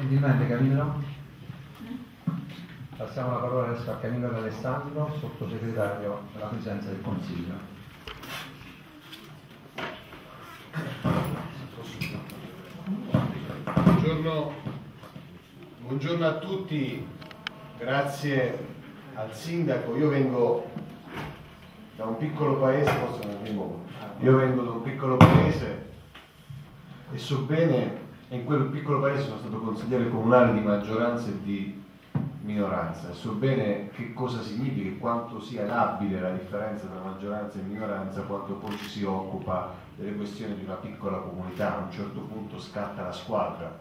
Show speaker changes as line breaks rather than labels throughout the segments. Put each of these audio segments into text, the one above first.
Gentilmente Camillo. Passiamo la parola adesso a Camillo D'Alessandro, sottosegretario della Presidenza del Consiglio.
Buongiorno, buongiorno a tutti, grazie al sindaco. Io vengo da un piccolo paese, forse non primo, io vengo da un piccolo paese e so bene, in quel piccolo paese sono stato consigliere comunale di maggioranza e di minoranza e so bene che cosa significa e quanto sia labile la differenza tra maggioranza e minoranza quanto poi ci si occupa delle questioni di una piccola comunità. A un certo punto scatta la squadra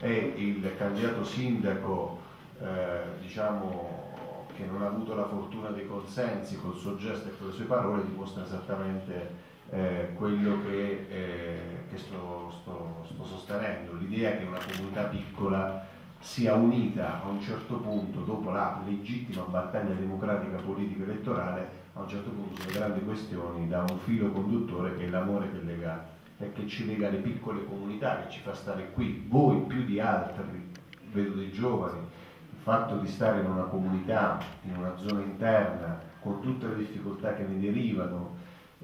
e il candidato sindaco eh, diciamo che non ha avuto la fortuna dei consensi col suo gesto e con le sue parole dimostra esattamente eh, quello che, eh, che sto, sto, sto, sostenendo, l'idea che una comunità piccola sia unita a un certo punto, dopo la legittima battaglia democratica politica elettorale, a un certo punto sulle grandi questioni da un filo conduttore che è l'amore che lega e che ci lega alle piccole comunità, che ci fa stare qui, voi più di altri, vedo dei giovani, il fatto di stare in una comunità, in una zona interna, con tutte le difficoltà che ne derivano,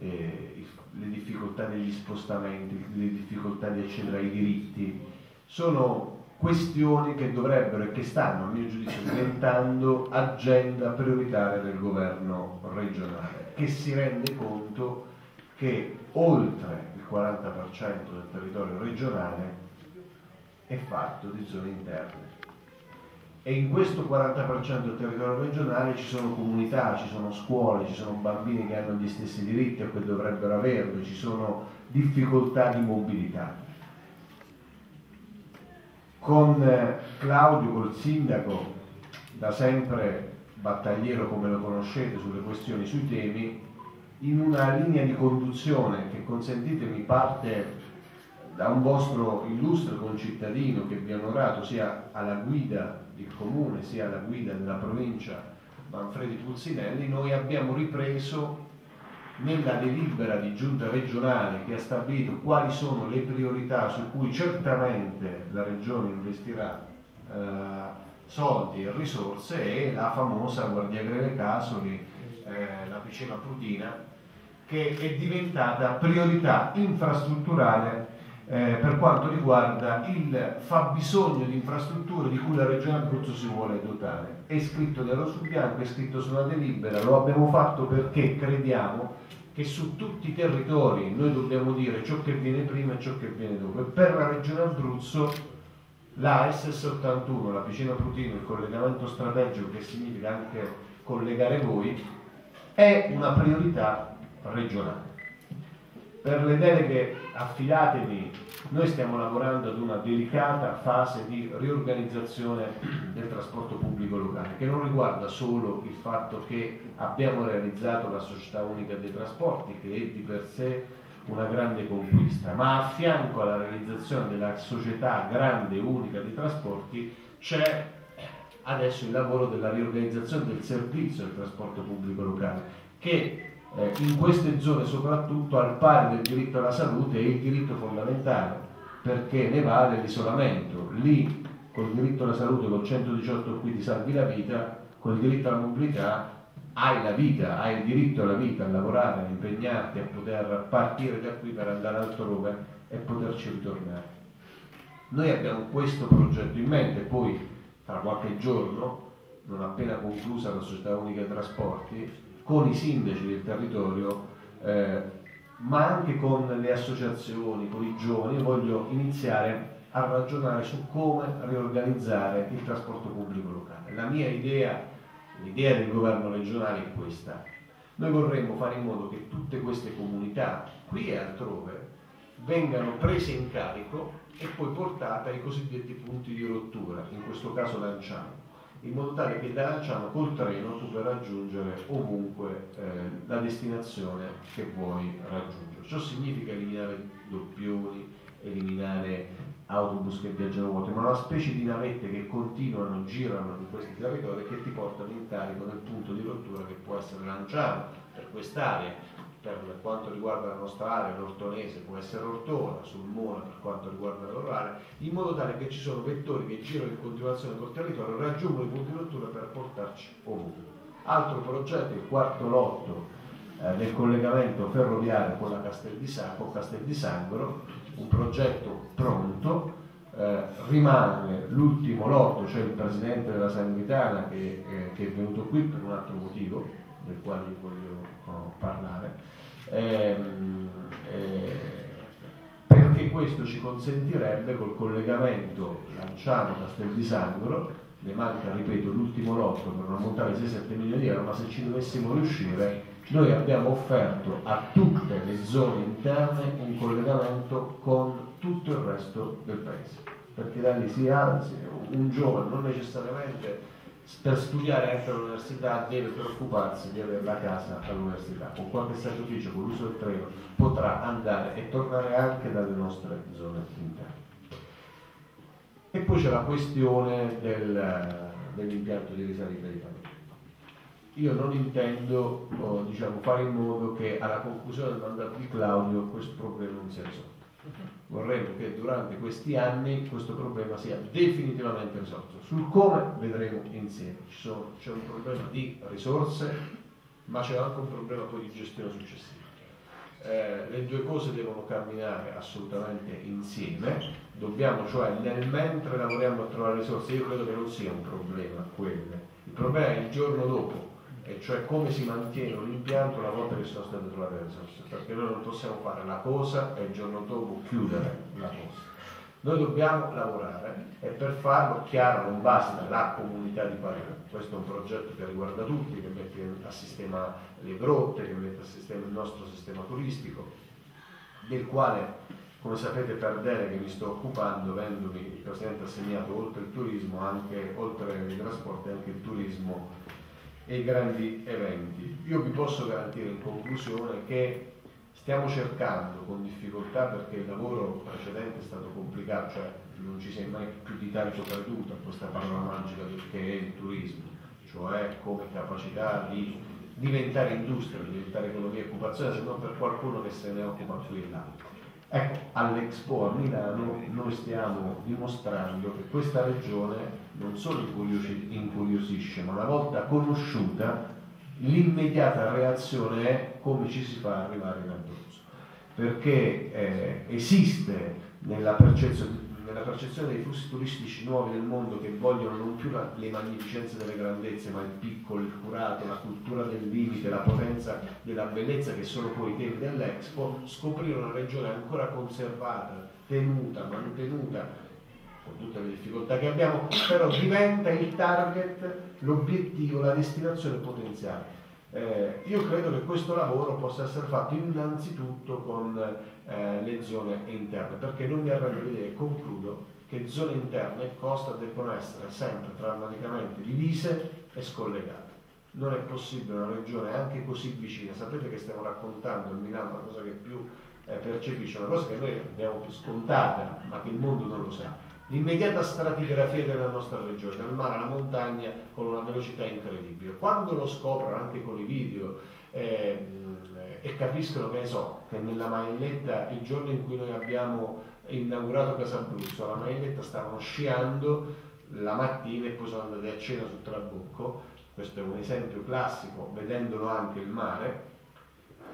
eh, le difficoltà degli spostamenti, le difficoltà di accedere ai diritti, sono questioni che dovrebbero e che stanno, a mio giudizio, diventando agenda prioritaria del governo regionale, che si rende conto che oltre il 40% del territorio regionale è fatto di zone interne e in questo 40% del territorio regionale ci sono comunità, ci sono scuole, ci sono bambini che hanno gli stessi diritti o che dovrebbero averli, ci sono difficoltà di mobilità. Con eh, Claudio, col sindaco, da sempre battagliero come lo conoscete sulle questioni, sui temi, in una linea di conduzione che consentitemi parte da un vostro illustre concittadino che vi ha onorato sia alla guida il comune sia la guida della provincia Manfredi Pulsinelli, noi abbiamo ripreso nella delibera di giunta regionale che ha stabilito quali sono le priorità su cui certamente la regione investirà eh, soldi e risorse e la famosa Guardia Greve Casoli, eh, la piscina Prutina, che è diventata priorità infrastrutturale eh, per quanto riguarda il fabbisogno di infrastrutture di cui la Regione Abruzzo si vuole dotare. È scritto nero su bianco, è scritto su una delibera, lo abbiamo fatto perché crediamo che su tutti i territori noi dobbiamo dire ciò che viene prima e ciò che viene dopo. E per la Regione Abruzzo la SS81, la vicina Prutino, il collegamento strategico che significa anche collegare voi, è una priorità regionale. Per le deleghe affidatevi, noi stiamo lavorando ad una delicata fase di riorganizzazione del trasporto pubblico locale, che non riguarda solo il fatto che abbiamo realizzato la società unica dei trasporti, che è di per sé una grande conquista, ma a fianco alla realizzazione della società grande unica dei trasporti c'è adesso il lavoro della riorganizzazione del servizio del trasporto pubblico locale, che eh, in queste zone soprattutto al pari del diritto alla salute è il diritto fondamentale perché ne vale l'isolamento. Lì col diritto alla salute, col 118 qui ti salvi la vita, col diritto alla mobilità hai la vita, hai il diritto alla vita, a lavorare, a impegnarti, a poter partire da qui per andare altrove e poterci ritornare. Noi abbiamo questo progetto in mente, poi tra qualche giorno, non appena conclusa la società unica dei trasporti, con i sindaci del territorio, eh, ma anche con le associazioni, con i giovani, voglio iniziare a ragionare su come riorganizzare il trasporto pubblico locale. La mia idea, l'idea del governo regionale è questa. Noi vorremmo fare in modo che tutte queste comunità, qui e altrove, vengano prese in carico e poi portate ai cosiddetti punti di rottura, in questo caso Lanciano in modo tale che da Lanciano col treno tu puoi raggiungere ovunque eh, la destinazione che vuoi raggiungere. Ciò significa eliminare doppioni, eliminare autobus che viaggiano vuoti, ma una specie di navette che continuano, girano in questi territori che ti portano in carico nel punto di rottura che può essere Lanciano per quest'area per quanto riguarda la nostra area, l'ortonese può essere Ortona, sul Mona per quanto riguarda la loro area, in modo tale che ci sono vettori che girano in continuazione col territorio, raggiungono i punti di rottura per portarci ovunque. Altro progetto, il quarto lotto eh, del collegamento ferroviario con, la Castel di Sa- con Castel di Sangro, un progetto pronto, eh, rimane l'ultimo lotto, cioè il presidente della Sanitana che, eh, che, è venuto qui per un altro motivo, del quale voglio oh, parlare, ehm, eh, perché questo ci consentirebbe col collegamento Lanciano-Castel di Sangro, ne manca, ripeto, l'ultimo lotto per una montata di 6-7 milioni di euro, ma se ci dovessimo riuscire, noi abbiamo offerto a tutte le zone interne un collegamento con tutto il resto del paese, perché da lì si alzi un giovane, non necessariamente per studiare anche all'università deve preoccuparsi di avere la casa all'università, con qualche sacrificio, con l'uso del treno potrà andare e tornare anche dalle nostre zone interne. E poi c'è la questione del, dell'impianto di risalita di famiglia. Io non intendo oh, diciamo, fare in modo che alla conclusione del mandato di Claudio questo problema non sia risolto vorremmo che durante questi anni questo problema sia definitivamente risolto. Sul come vedremo insieme. Sono, c'è un problema di risorse, ma c'è anche un problema poi di gestione successiva. Eh, le due cose devono camminare assolutamente insieme, dobbiamo cioè nel mentre lavoriamo a trovare risorse, io credo che non sia un problema quello, il problema è il giorno dopo, e cioè come si mantiene un impianto una volta che sono state trovate le risorse, perché noi non possiamo fare la cosa e il giorno dopo chiudere la cosa. Noi dobbiamo lavorare e per farlo, chiaro, non basta la comunità di Palermo, questo è un progetto che riguarda tutti, che mette a sistema le grotte, che mette a sistema il nostro sistema turistico, del quale, come sapete per che mi sto occupando, avendomi il Presidente assegnato oltre il turismo, anche oltre i trasporti, anche il turismo e grandi eventi. Io vi posso garantire in conclusione che stiamo cercando con difficoltà perché il lavoro precedente è stato complicato, cioè non ci si è mai più di tanto creduto a questa parola magica che è il turismo, cioè come capacità di diventare industria, di diventare economia e occupazione, se non per qualcuno che se ne occupa qui e là. Ecco, all'Expo a Milano noi stiamo dimostrando che questa regione non solo incuriosisce, ma una volta conosciuta l'immediata reazione è come ci si fa arrivare in Abruzzo, perché eh, esiste nella percezione nella percezione dei flussi turistici nuovi del mondo che vogliono non più la, le magnificenze delle grandezze, ma il piccolo, il curato, la cultura del limite, la potenza della bellezza che sono poi i temi dell'Expo, scoprire una regione ancora conservata, tenuta, mantenuta, con tutte le difficoltà che abbiamo, però diventa il target, l'obiettivo, la destinazione potenziale. Eh, io credo che questo lavoro possa essere fatto innanzitutto con eh, le zone interne, perché non mi arrendo di dire, concludo, che zone interne e costa debbono essere sempre drammaticamente divise e scollegate. Non è possibile una regione anche così vicina, sapete che stiamo raccontando a Milano una cosa che più eh, percepisce, una cosa che noi abbiamo più scontata, ma che il mondo non lo sa l'immediata stratigrafia della nostra regione, dal mare alla montagna con una velocità incredibile. Quando lo scoprono anche con i video eh, e capiscono che so, che nella Maelletta il giorno in cui noi abbiamo inaugurato Casa Abruzzo, la Maelletta stavano sciando la mattina e poi sono andati a cena sul Trabocco, questo è un esempio classico, vedendolo anche il mare,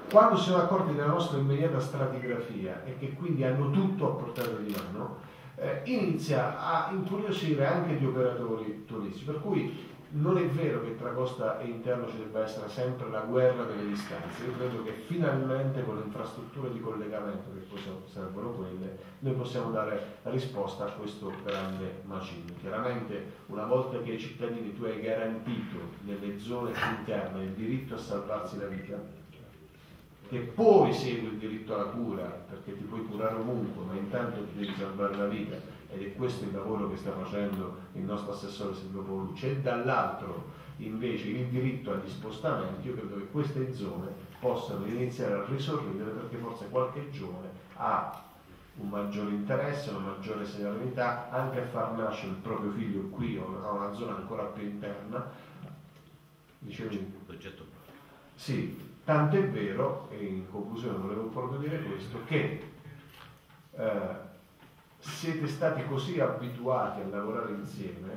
quando si sono accorti della nostra immediata stratigrafia e che quindi hanno tutto a portata di mano, eh, inizia a incuriosire anche gli operatori turistici, per cui non è vero che tra costa e interno ci debba essere sempre la guerra delle distanze, io credo che finalmente con le infrastrutture di collegamento, che poi servono quelle, noi possiamo dare risposta a questo grande macigno. Chiaramente una volta che ai cittadini tu hai garantito nelle zone interne il diritto a salvarsi la vita, che poi segui il diritto alla cura, perché ti puoi curare ovunque, ma intanto ti devi salvare la vita, ed è questo il lavoro che sta facendo il nostro assessore Silvio Paolucci, e dall'altro invece il diritto agli spostamenti, io credo che queste zone possano iniziare a risorridere perché forse qualche giovane ha un maggiore interesse, una maggiore serenità anche a far nascere il proprio figlio qui o a una zona ancora più interna.
Dicevi? Un progetto
sì, Tant'è vero, e in conclusione volevo proprio dire questo, che eh, siete stati così abituati a lavorare insieme,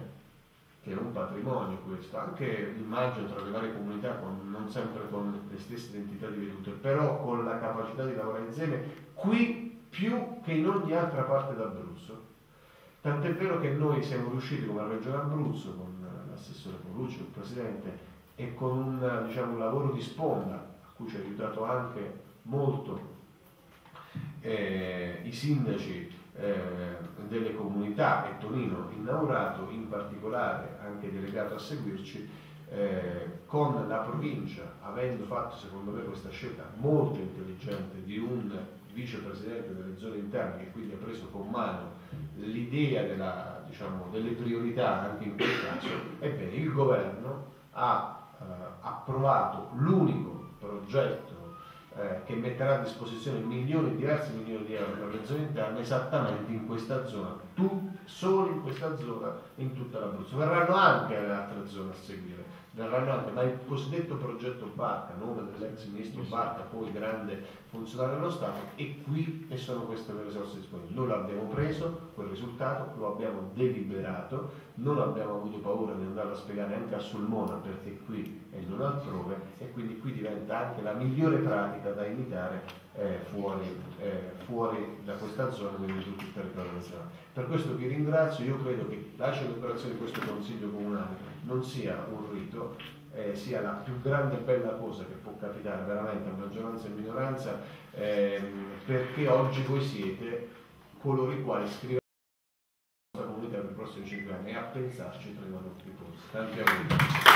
che è un patrimonio questo, anche immagino tra le varie comunità, con, non sempre con le stesse identità di vedute, però con la capacità di lavorare insieme, qui più che in ogni altra parte d'Abruzzo. Tant'è vero che noi siamo riusciti come Regione Abruzzo, con l'assessore Colucci, il Presidente, e con un, diciamo, un lavoro di sponda, cui ci ha aiutato anche molto eh, i sindaci eh, delle comunità e Tonino inaugurato, in particolare anche delegato a seguirci, eh, con la provincia, avendo fatto secondo me questa scelta molto intelligente di un vicepresidente delle zone interne che quindi ha preso con mano l'idea diciamo, delle priorità anche in quel caso, ebbene il governo ha eh, approvato l'unico progetto eh, che metterà a disposizione milioni, diversi milioni di euro per le zone interne esattamente in questa zona, tu, solo in questa zona in tutta l'Abruzzo. Verranno anche le altre zone a seguire, verranno anche, ma il cosiddetto progetto Barca, nome dell'ex ministro Barca, poi grande funzionario dello Stato, è qui e sono queste le risorse disponibili. Noi l'abbiamo preso, quel risultato, lo abbiamo deliberato, non abbiamo avuto paura di andare a spiegare anche a Sulmona perché qui e non altrove e quindi qui diventa anche la migliore pratica da imitare eh, fuori, eh, fuori, da questa zona, quindi tutto il territorio nazionale. Per questo vi ringrazio, io credo che la celebrazione di questo Consiglio Comunale non sia un rito, eh, sia la più grande e bella cosa che può capitare veramente a maggioranza e minoranza, ehm, perché oggi voi siete coloro i quali scrivono la comunità per i prossimi cinque anni e a pensarci trovano tutti i posti. Tanti auguri.